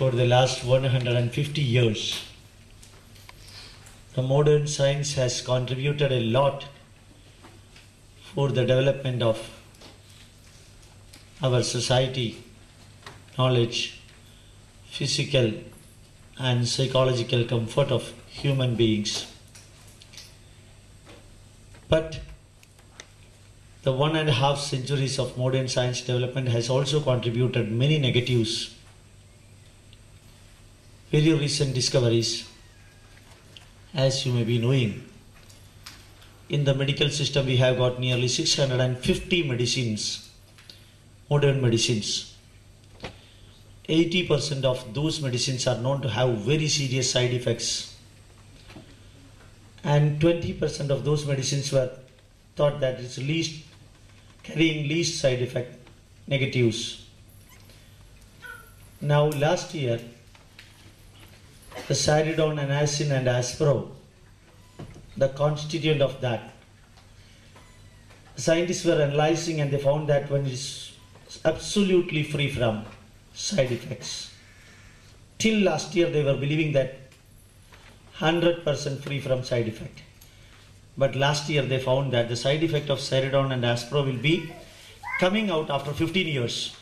for the last 150 years. The modern science has contributed a lot for the development of our society, knowledge, physical and psychological comfort of human beings. But the one and a half centuries of modern science development has also contributed many negatives. Very recent discoveries, as you may be knowing, in the medical system we have got nearly 650 medicines, modern medicines. 80% of those medicines are known to have very serious side effects. And 20% of those medicines were thought that it's least carrying least side effect negatives. Now last year the Saridon, Anacin and Aspro, the constituent of that, scientists were analyzing and they found that one is absolutely free from side effects. Till last year they were believing that 100% free from side effect. But last year they found that the side effect of Saridon and Aspro will be coming out after 15 years.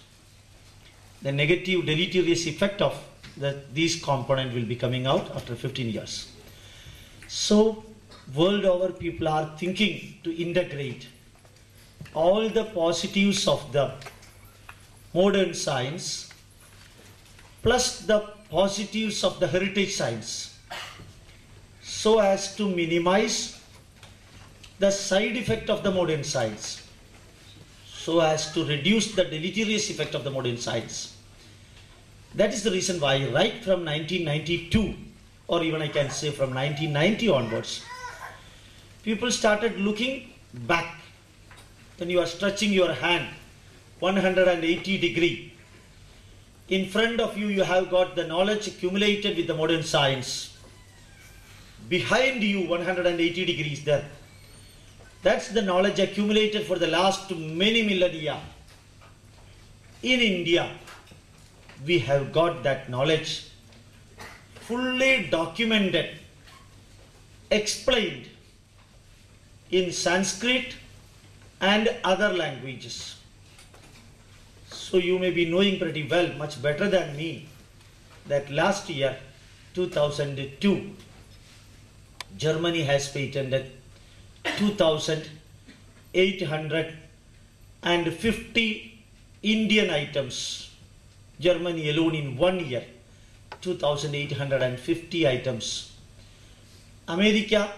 The negative deleterious effect of the, these component will be coming out after 15 years. So world over people are thinking to integrate all the positives of the modern science plus the positives of the heritage science so as to minimize the side effect of the modern science so as to reduce the deleterious effect of the modern science. That is the reason why right from 1992 or even I can say from 1990 onwards people started looking back. Then you are stretching your hand 180 degree in front of you you have got the knowledge accumulated with the modern science. Behind you 180 degrees there. That's the knowledge accumulated for the last many millennia in india we have got that knowledge fully documented explained in sanskrit and other languages so you may be knowing pretty well, much better than me, that last year, 2002, Germany has patented 2,850 Indian items. Germany alone in one year, 2,850 items. America,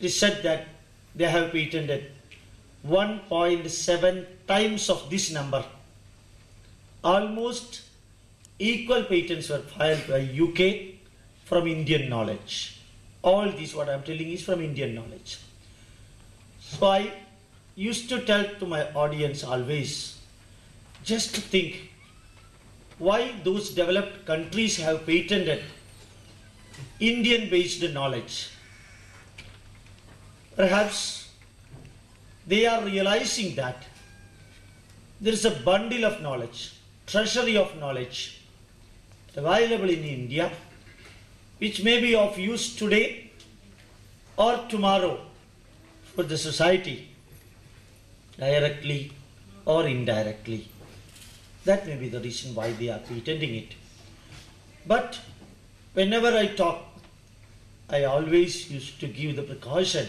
is said that they have patented 1.7 times of this number. Almost equal patents were filed by UK from Indian knowledge. All this what I am telling is from Indian knowledge. So I used to tell to my audience always, just to think why those developed countries have patented Indian based knowledge. Perhaps they are realizing that there is a bundle of knowledge, treasury of knowledge available in India, which may be of use today or tomorrow for the society, directly or indirectly. That may be the reason why they are pretending it. But whenever I talk, I always used to give the precaution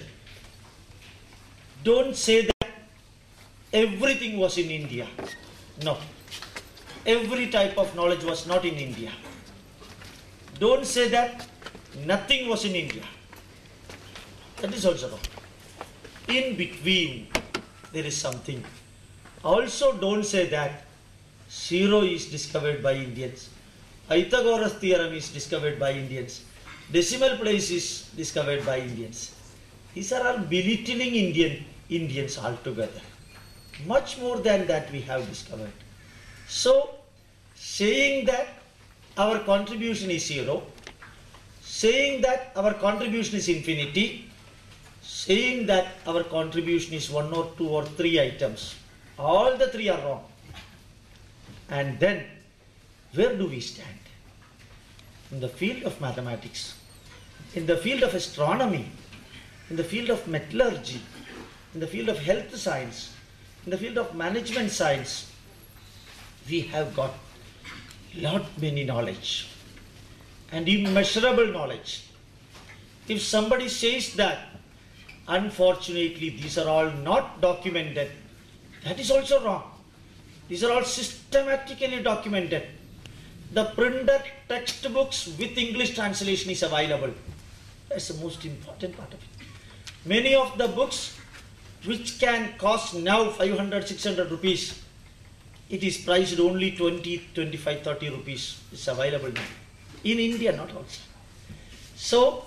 don't say that everything was in India. No. Every type of knowledge was not in India. Don't say that nothing was in India. That is also wrong. In between, there is something. Also, don't say that zero is discovered by Indians. Pythagoras theorem is discovered by Indians. Decimal place is discovered by Indians. These are all belittling Indian Indians altogether. Much more than that we have discovered. So, saying that our contribution is zero, saying that our contribution is infinity, saying that our contribution is one or two or three items, all the three are wrong. And then, where do we stand? in the field of mathematics, in the field of astronomy, in the field of metallurgy, in the field of health science, in the field of management science, we have got lot many knowledge and immeasurable knowledge. If somebody says that, unfortunately, these are all not documented, that is also wrong. These are all systematically documented. The printed textbooks with English translation is available. That's the most important part of it. Many of the books which can cost now 500, 600 rupees, it is priced only 20, 25, 30 rupees. It's available now. In India, not also. So,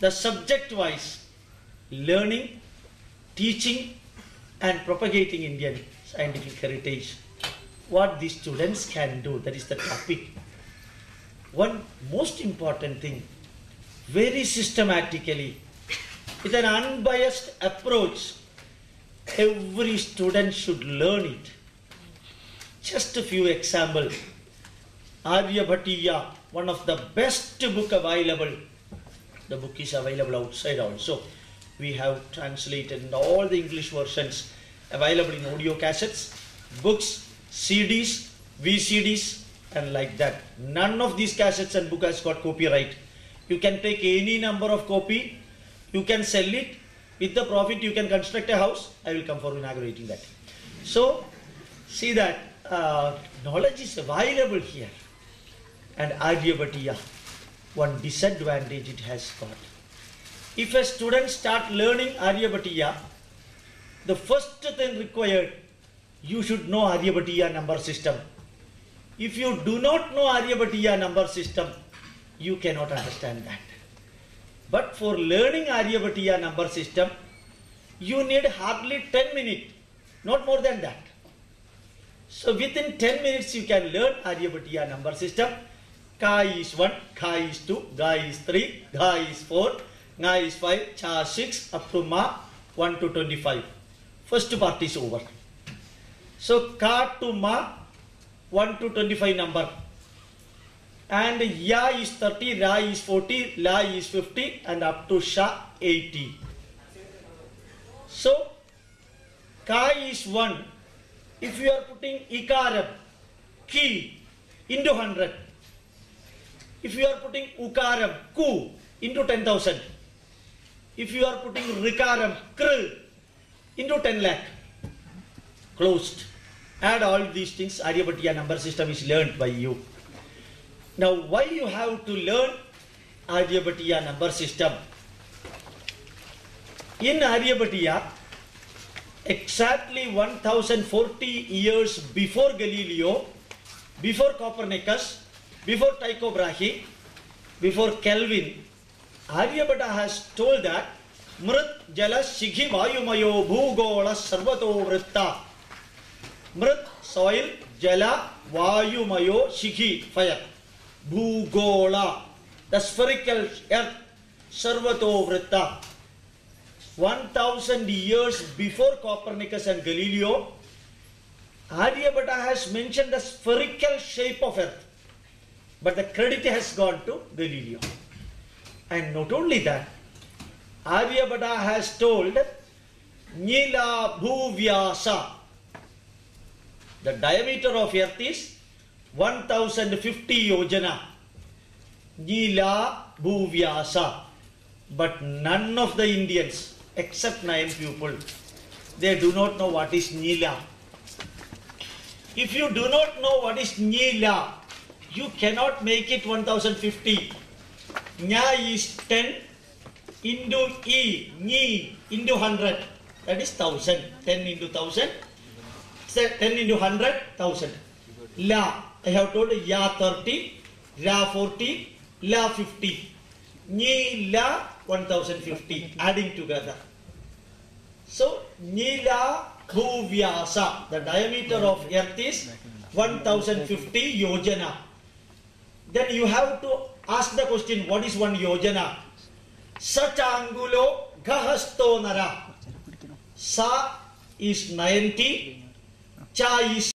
the subject wise, learning, teaching, and propagating Indian scientific heritage, what the students can do, that is the topic. One most important thing, very systematically, with an unbiased approach, every student should learn it. Just a few examples. Aryabhatiya, one of the best book available. The book is available outside also. We have translated all the English versions available in audio cassettes, books, CDs, VCDs, and like that. None of these cassettes and book has got copyright. You can take any number of copy, you can sell it. With the profit, you can construct a house. I will come for inaugurating that. So, see that uh, knowledge is available here. And Aryabhatiya, one disadvantage it has got. If a student start learning Aryabhatiya, the first thing required, you should know Aryabhatiya number system. If you do not know Aryabhatiya number system, you cannot understand that. But for learning Aryabhatiya number system, you need hardly 10 minutes, not more than that. So within 10 minutes you can learn Aryabhatiya number system. Ka is 1, Ka is 2, Ga is 3, Ga is 4, Nga is 5, Cha 6, up to Ma 1 to 25. First part is over. So Ka to Ma 1 to 25 number. And Ya is 30, Ra is 40, La is 50 and up to Sha 80. So Ka is 1. If you are putting Ikaram, Ki into 100. If you are putting Ukaram, Ku into 10,000. If you are putting Rikaram, Kr into 10 lakh. Closed. Add all these things, Aryabhatiya number system is learned by you. Now, why you have to learn Aryabhatiya number system? In Aryabhatiya, exactly 1040 years before Galileo, before Copernicus, before Tycho Brahe, before Kelvin, Aryabhata has told that मृत जल शिघि वायुमयो भूगोल सर्वतो वृत्त। मृत soil जल, वायुमयो, शिघि fire भूगोल द स्फेरिकल अर्थ सर्वतो वृत्त। 1000 years before Copernicus and Galileo Aryabhata has mention the spherical shape of earth but the credit has gone to Galileo and not only that Aryabhata has told Nila Bhuvyasa. The diameter of earth is 1050 yojana. Nila Bhuvyasa. But none of the Indians, except nine people, they do not know what is Nila. If you do not know what is Nila, you cannot make it 1050. Nya is 10 into E, Ni into 100. That is 1000. 10 into 1000. 10 into 100, 1000. La, I have told Ya 30, La 40, La 50. Ni La 1050. Adding together. So, Nila Bhuvyasa, the diameter of earth is 1050 yojana. Then you have to ask the question, what is one yojana? Sachangulo gahasto nara. Sa is 90, cha is